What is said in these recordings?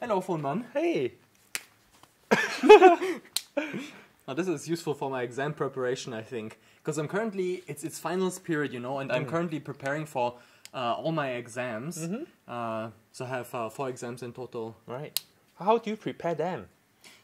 Hello, Fun Man. Hey. Now, this is useful for my exam preparation, I think, because I'm currently it's it's finals period, you know, and I'm currently preparing for uh, all my exams. Uh, so I have uh, four exams in total. Right. How do you prepare them?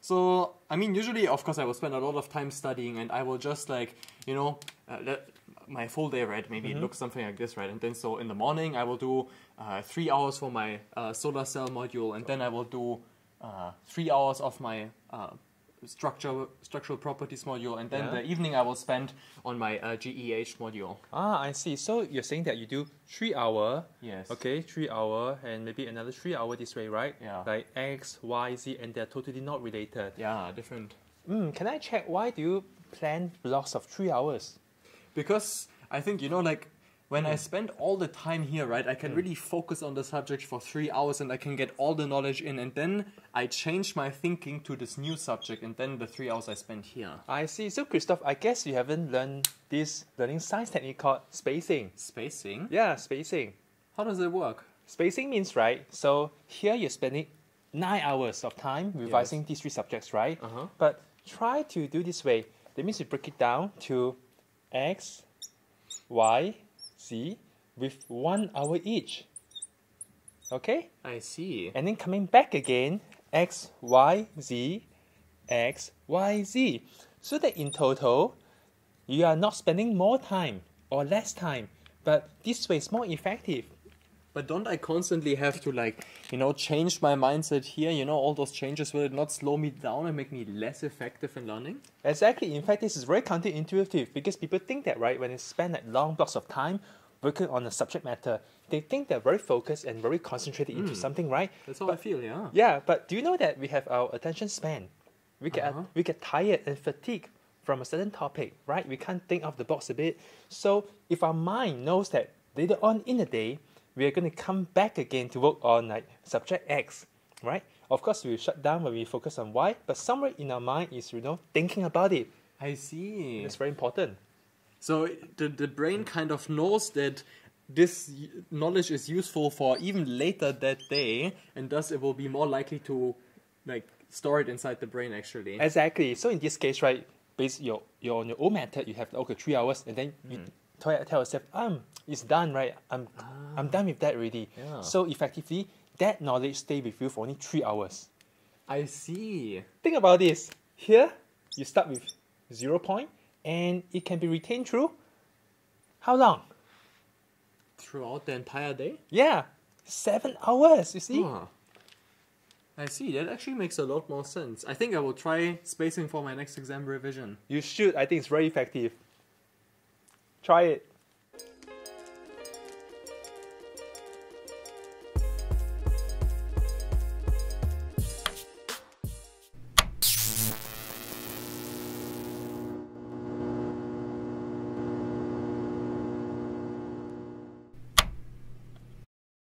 So I mean, usually, of course, I will spend a lot of time studying, and I will just like you know, uh, let my full day, right? Maybe it looks something like this, right? And then so in the morning, I will do uh, three hours for my uh, solar cell module, and then I will do uh, three hours of my uh, structural structural properties module, and then Yeah. the evening I will spend on my uh, GEH module. Ah, I see. So you're saying that you do three hour. Yes. Okay, three hour and maybe another three hour this way, right? Yeah. Like X, Y, Z, and they're totally not related. Yeah, different. Mm, can I check why do you plan blocks of three hours? Because I think you know like when I spend all the time here, right, I can really focus on the subject for three hours and I can get all the knowledge in, and then I change my thinking to this new subject, and then the three hours I spend here. I see. So Christoph, I guess you haven't learned this learning science technique called spacing. Spacing. Yeah, spacing. How does it work? Spacing means right. So here you're spending nine hours of time revising these three subjects, right? Uh-huh. But try to do this way. That means you break it down to X, Y, Z with one hour each. Okay? I see. And then coming back again, X, Y, Z, X, Y, Z. So that in total, you are not spending more time or less time, but this way is more effective. But don't I constantly have to like you know change my mindset here? You know all those changes will it not slow me down and make me less effective in learning? Exactly. In fact, this is very counterintuitive because people think that, right, when they spend like long blocks of time working on a subject matter, they think they're very focused and very concentrated into something, right? That's how I feel. Yeah. Yeah, but do you know that we have our attention span? We get Uh-huh. we get tired and fatigued from a certain topic, right? We can't think of the box a bit. So if our mind knows that later on in the day we are going to come back again to work on like subject X, right? Of course, we shut down when we focus on Y, but somewhere in our mind is you know thinking about it. I see. It's very important. So the the brain kind of knows that this knowledge is useful for even later that day, and thus it will be more likely to like store it inside the brain actually. Exactly. So in this case, right, based your you're on your own method, you have okay three hours, and then you hmm. Tell, tell yourself, um, it's done, right? I'm I'm done with that already. Yeah. So effectively, that knowledge stay with you for only three hours. I see. Think about this. Here, you start with zero point, and it can be retained through how long? Throughout the entire day. Yeah, seven hours. You see? Huh. I see. That actually makes a lot more sense. I think I will try spacing for my next exam revision. You should. I think it's very effective. Try it.